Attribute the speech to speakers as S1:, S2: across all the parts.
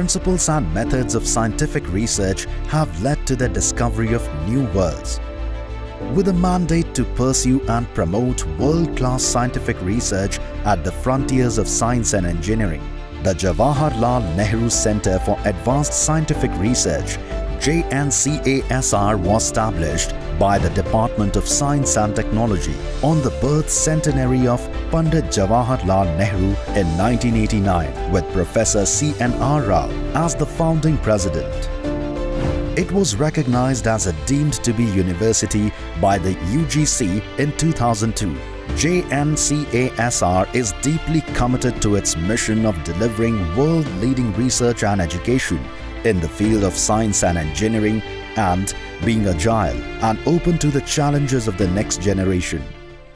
S1: principles and methods of scientific research have led to the discovery of new worlds. With a mandate to pursue and promote world-class scientific research at the frontiers of science and engineering, the Jawaharlal Nehru Center for Advanced Scientific Research JNCASR was established by the Department of Science and Technology on the birth centenary of Pandit Jawaharlal Nehru in 1989 with Professor C.N.R. Rao as the founding president. It was recognized as a deemed to be university by the UGC in 2002. JNCASR is deeply committed to its mission of delivering world-leading research and education in the field of science and engineering and being agile and open to the challenges of the next generation.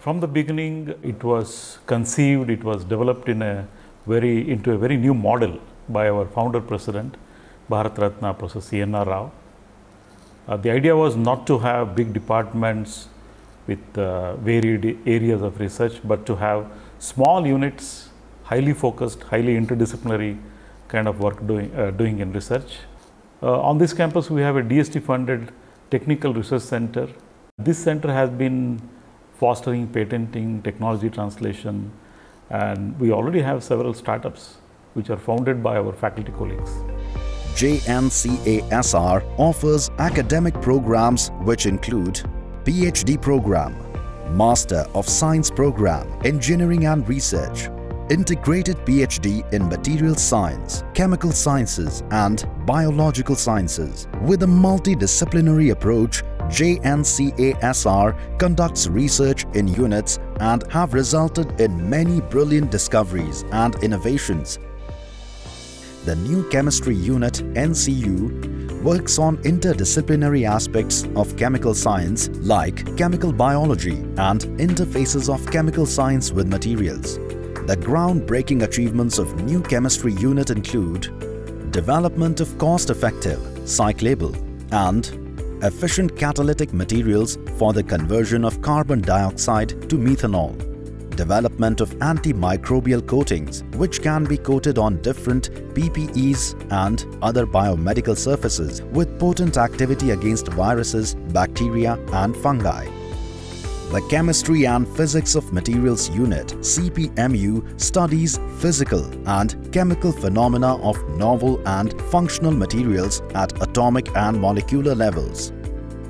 S2: From the beginning, it was conceived, it was developed in a very into a very new model by our founder president, Bharat Ratna Professor C.N.R. Rao. Uh, the idea was not to have big departments with uh, varied areas of research, but to have small units, highly focused, highly interdisciplinary kind of work doing, uh, doing in research. Uh, on this campus, we have a DST funded technical research center. This center has been fostering patenting, technology translation, and we already have several startups which are founded by our faculty colleagues.
S1: JNCASR offers academic programs which include PhD program, Master of Science program, Engineering and Research, Integrated PhD in Material Science, Chemical Sciences and Biological Sciences. With a multidisciplinary approach, JNCASR conducts research in units and have resulted in many brilliant discoveries and innovations. The new chemistry unit NCU works on interdisciplinary aspects of chemical science like chemical biology and interfaces of chemical science with materials. The groundbreaking achievements of new chemistry unit include development of cost-effective, cyclable and efficient catalytic materials for the conversion of carbon dioxide to methanol, development of antimicrobial coatings which can be coated on different PPEs and other biomedical surfaces with potent activity against viruses, bacteria and fungi. The Chemistry and Physics of Materials Unit CPMU studies physical and chemical phenomena of novel and functional materials at atomic and molecular levels.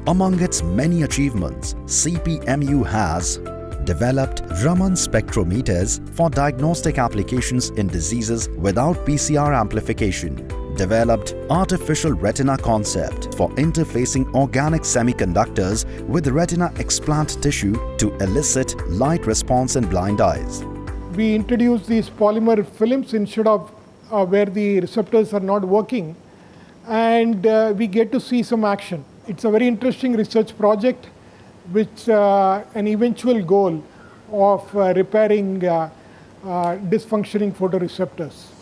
S1: Among its many achievements, CPMU has developed Raman spectrometers for diagnostic applications in diseases without PCR amplification, developed artificial retina concept for interfacing organic semiconductors with retina explant tissue to elicit light response in blind eyes.
S3: We introduce these polymer films instead of uh, where the receptors are not working and uh, we get to see some action. It's a very interesting research project which uh, an eventual goal of uh, repairing uh, uh, dysfunctioning photoreceptors.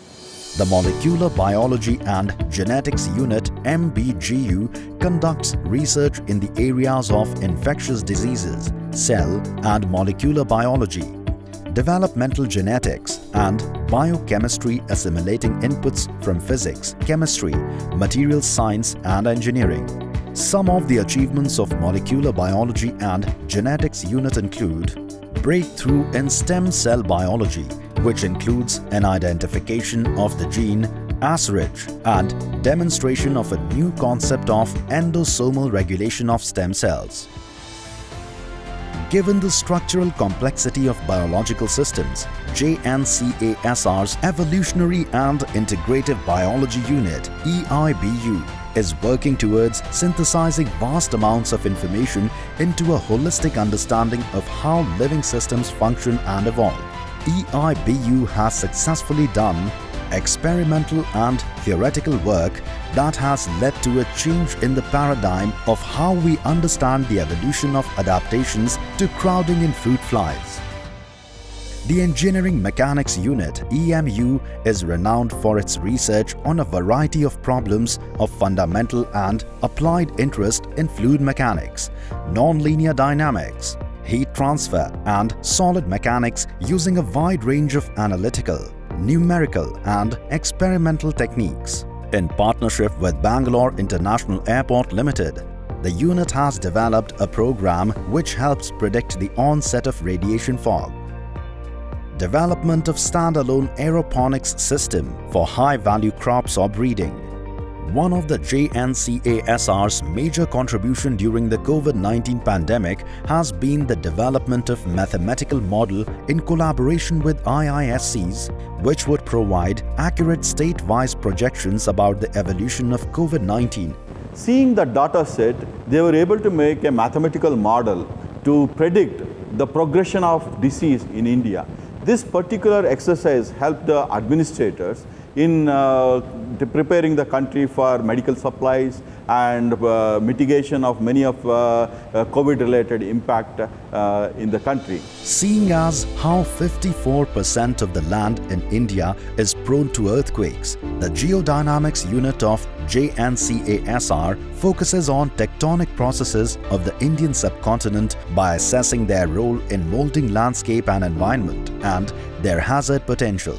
S1: The Molecular Biology and Genetics Unit MBGU conducts research in the areas of infectious diseases, cell and molecular biology, developmental genetics and biochemistry assimilating inputs from physics, chemistry, material science and engineering. Some of the achievements of molecular biology and genetics unit include breakthrough in stem cell biology which includes an identification of the gene Asrij and demonstration of a new concept of endosomal regulation of stem cells. Given the structural complexity of biological systems, JNCASR's Evolutionary and Integrative Biology Unit EIBU is working towards synthesizing vast amounts of information into a holistic understanding of how living systems function and evolve. EIBU has successfully done experimental and theoretical work that has led to a change in the paradigm of how we understand the evolution of adaptations to crowding in fruit flies. The Engineering Mechanics Unit EMU is renowned for its research on a variety of problems of fundamental and applied interest in fluid mechanics, nonlinear dynamics, heat transfer and solid mechanics using a wide range of analytical, numerical and experimental techniques. In partnership with Bangalore International Airport Limited, the unit has developed a program which helps predict the onset of radiation fog. Development of standalone aeroponics system for high-value crops or breeding. One of the JNCASR's major contribution during the COVID-19 pandemic has been the development of mathematical model in collaboration with IISCs, which would provide accurate state-wise projections about the evolution of COVID-19.
S4: Seeing the data set, they were able to make a mathematical model to predict the progression of disease in India. This particular exercise helped the administrators in uh, preparing the country for medical supplies and uh, mitigation of many of uh, uh COVID related impact uh, in the country.
S1: Seeing as how 54% of the land in India is prone to earthquakes, the geodynamics unit of JNCASR focuses on tectonic processes of the Indian subcontinent by assessing their role in molding landscape and environment and their hazard potential.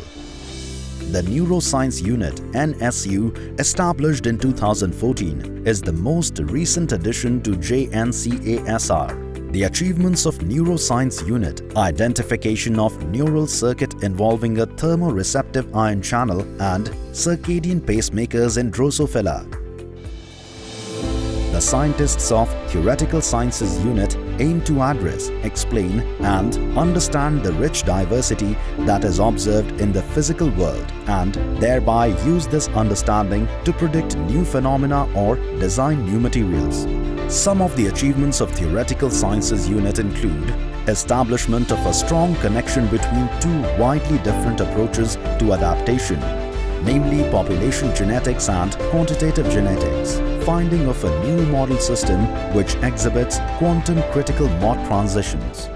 S1: The Neuroscience Unit NSU, established in 2014, is the most recent addition to JNCASR. The achievements of Neuroscience Unit, identification of neural circuit involving a thermoreceptive ion channel and circadian pacemakers in Drosophila, the scientists of Theoretical Sciences Unit aim to address, explain and understand the rich diversity that is observed in the physical world and thereby use this understanding to predict new phenomena or design new materials. Some of the achievements of Theoretical Sciences Unit include establishment of a strong connection between two widely different approaches to adaptation namely population genetics and quantitative genetics, finding of a new model system which exhibits quantum critical Mott transitions.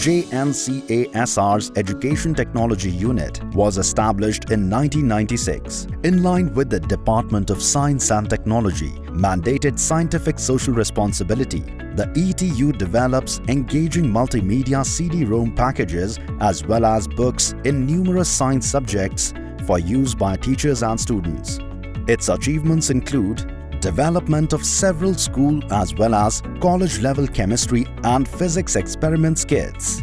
S1: JNCASR's Education Technology Unit was established in 1996 in line with the Department of Science and Technology mandated scientific social responsibility. The ETU develops engaging multimedia CD-ROM packages as well as books in numerous science subjects for use by teachers and students. Its achievements include development of several school as well as college-level chemistry and physics experiments kits,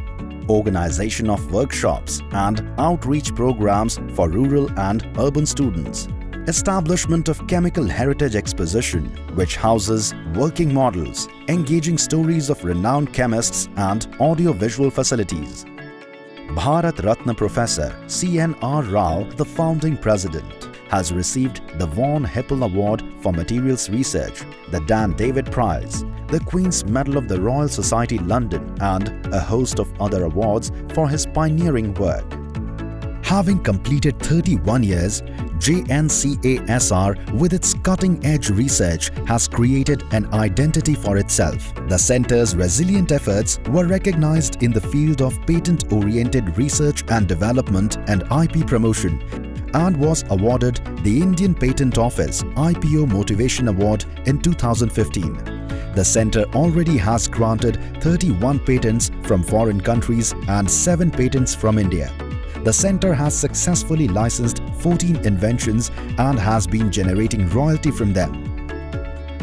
S1: organization of workshops and outreach programs for rural and urban students, establishment of Chemical Heritage Exposition, which houses working models, engaging stories of renowned chemists and audio-visual facilities, Bharat Ratna Professor C.N.R. Rao, the founding president, has received the Von Hippel Award for Materials Research, the Dan David Prize, the Queen's Medal of the Royal Society London and a host of other awards for his pioneering work. Having completed 31 years, JNCASR, with its cutting-edge research, has created an identity for itself. The center's resilient efforts were recognized in the field of patent-oriented research and development and IP promotion and was awarded the Indian Patent Office IPO Motivation Award in 2015. The center already has granted 31 patents from foreign countries and 7 patents from India the center has successfully licensed 14 inventions and has been generating royalty from them.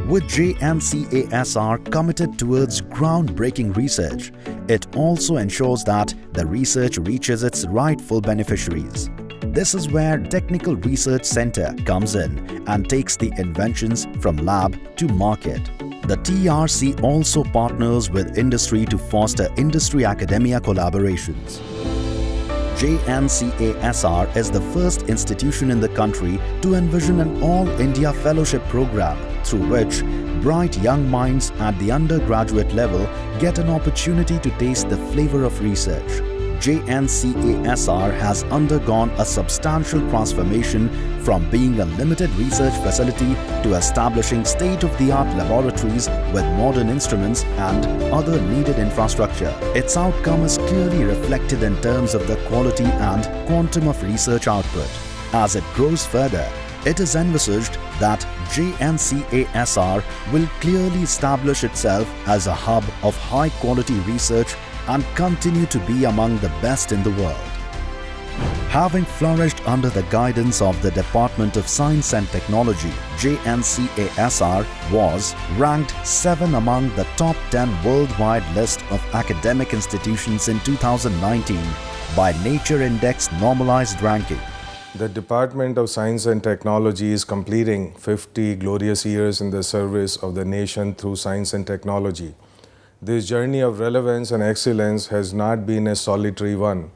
S1: With JNCASR committed towards groundbreaking research, it also ensures that the research reaches its rightful beneficiaries. This is where Technical Research Center comes in and takes the inventions from lab to market. The TRC also partners with industry to foster industry-academia collaborations. JNCASR is the first institution in the country to envision an all-India fellowship program through which bright young minds at the undergraduate level get an opportunity to taste the flavor of research. JNCASR has undergone a substantial transformation from being a limited research facility to establishing state-of-the-art laboratories with modern instruments and other needed infrastructure. Its outcome is clearly reflected in terms of the quality and quantum of research output. As it grows further, it is envisaged that JNCASR will clearly establish itself as a hub of high-quality research and continue to be among the best in the world. having flourished under the guidance of the Department of Science and Technology, JNCASR was ranked 7 among the top 10 worldwide list of academic institutions in 2019 by Nature Index Normalized Ranking.
S5: The Department of Science and Technology is completing 50 glorious years in the service of the nation through science and technology. This journey of relevance and excellence has not been a solitary one.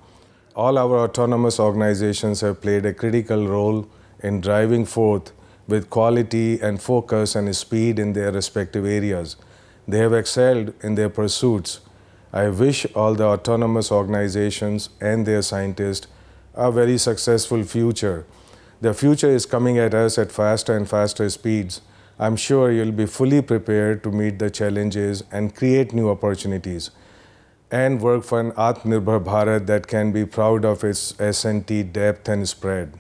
S5: All our autonomous organizations have played a critical role in driving forth with quality and focus and speed in their respective areas. They have excelled in their pursuits. I wish all the autonomous organizations and their scientists a very successful future. The future is coming at us at faster and faster speeds. I'm sure you'll be fully prepared to meet the challenges and create new opportunities and work for an Atmanirbhar Bharat that can be proud of its S&T depth and spread.